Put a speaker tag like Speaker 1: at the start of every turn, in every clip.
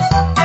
Speaker 1: Música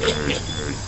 Speaker 1: Mm-hmm.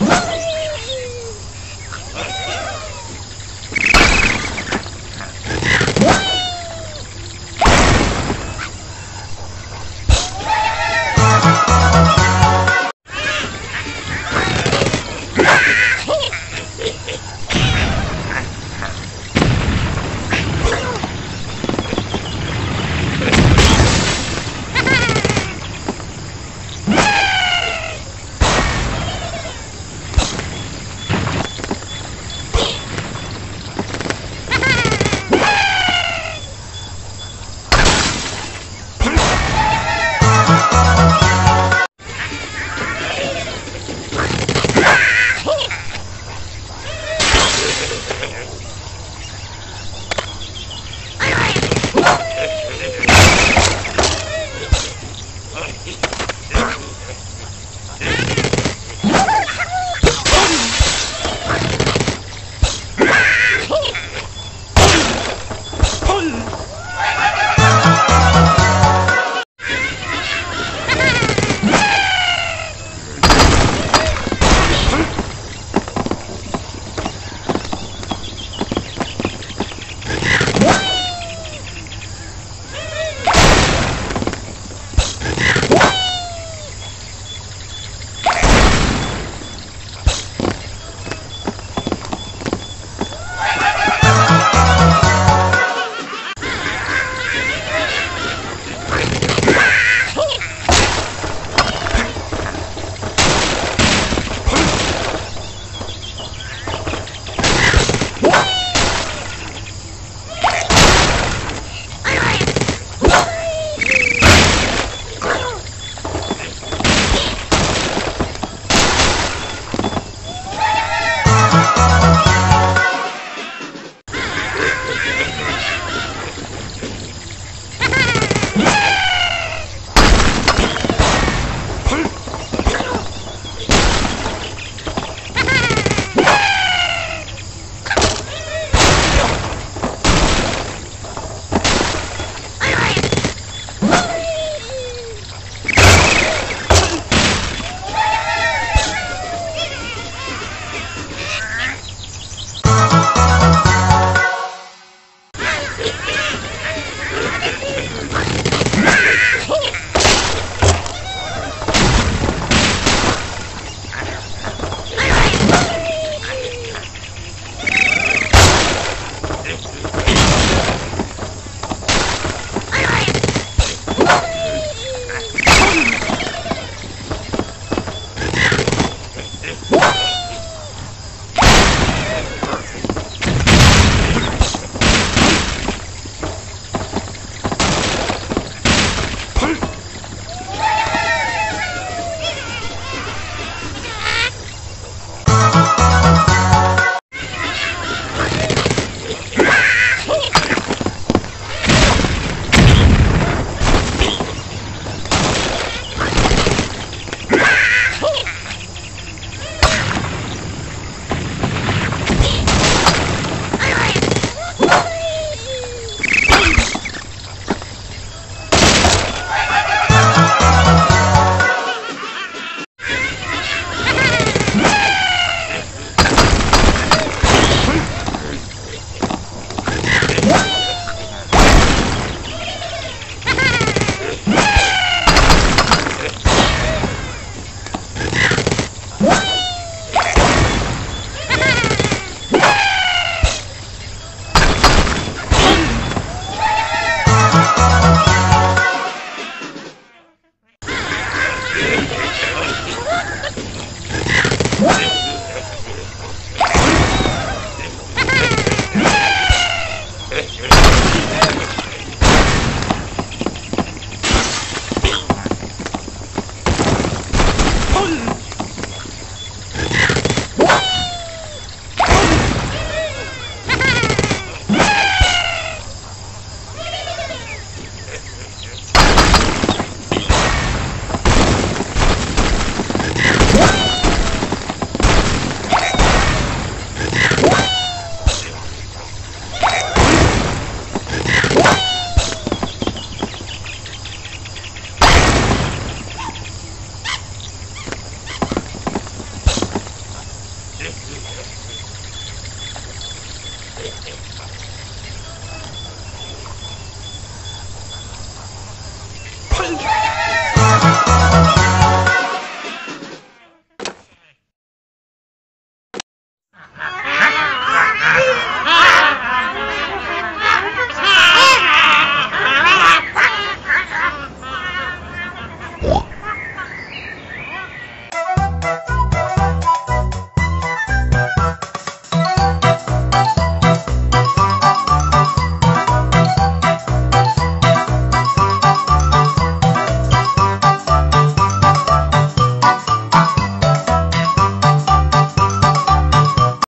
Speaker 1: Ah! What? Thank you.